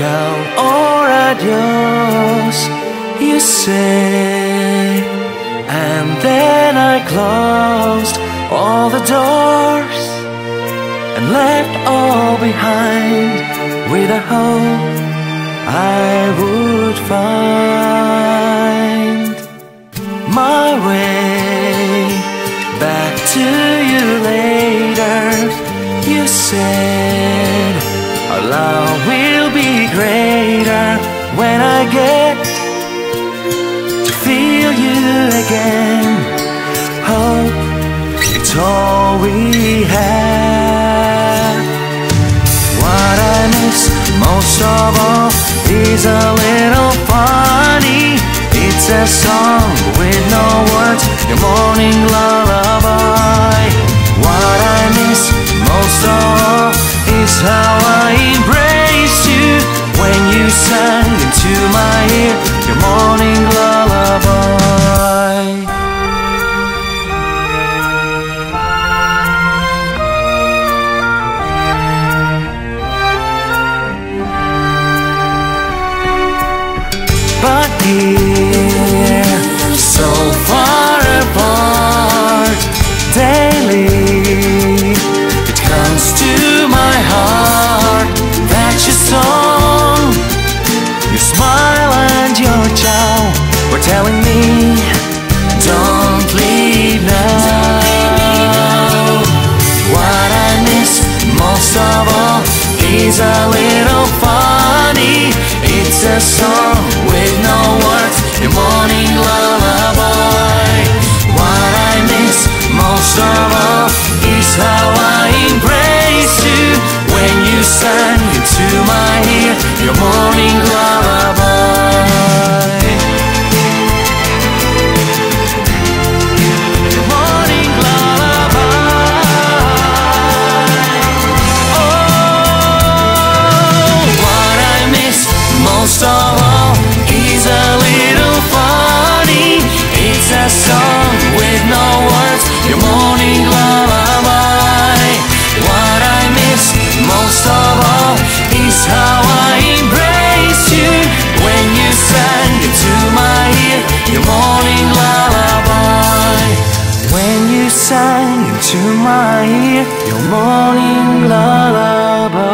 long or adios, you say. and then I closed all the doors and left all behind with a hope I would find my way back to you later. When I get to feel you again. Hope it's all we have. What I miss most of all is a little funny. But here, so far apart, daily, it comes to my heart that your song, your smile and your ciao were telling me, don't leave now. What I miss most of all is a little sang into my ear your morning lullaby.